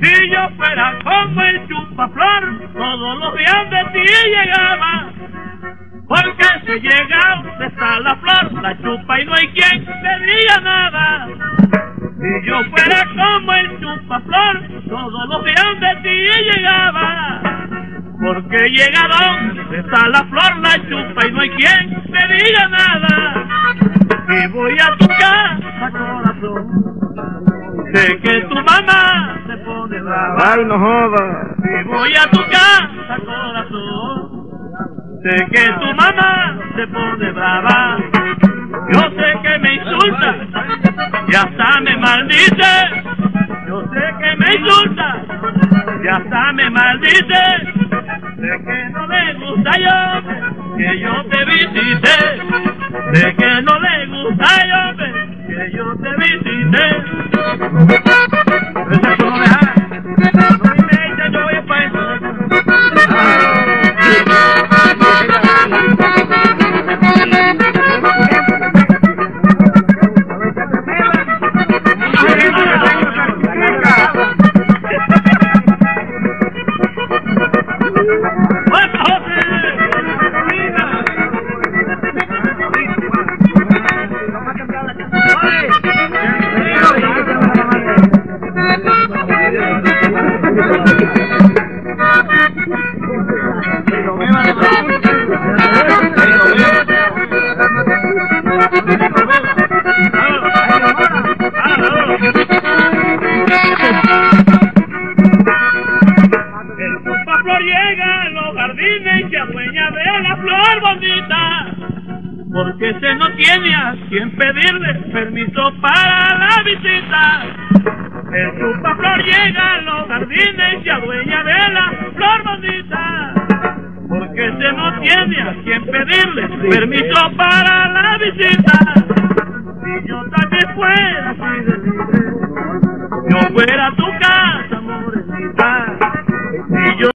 Si yo fuera como el chupa todos los días de ti llegaba. Porque si llega donde está la flor, la chupa y no hay quien te diga nada. Si yo fuera como el chupaflor, todos los días de ti llegaba. Porque llega donde está la flor, la chupa y no hay quien te diga nada. Y voy a tu casa, corazón. Sé que tu mamá pone brava. Ay, no joda. Y voy a tu casa, corazón. Sé que tu mamá se pone brava. Yo sé que me insulta y hasta me maldice. Yo sé que me insulta y hasta me maldice. Sé que no le gusta yo que yo te visite. Sé que no le gusta yo que yo te visite. El flor llega a los jardines y se adueña de la flor bonita. Porque se no tiene a quien pedirle permiso para la visita. El flor llega a los jardines y adueña de la flor bonita. Porque se no tiene a quien pedirle permiso para la visita. Si yo también fuera yo fuera a tu casa, morenita.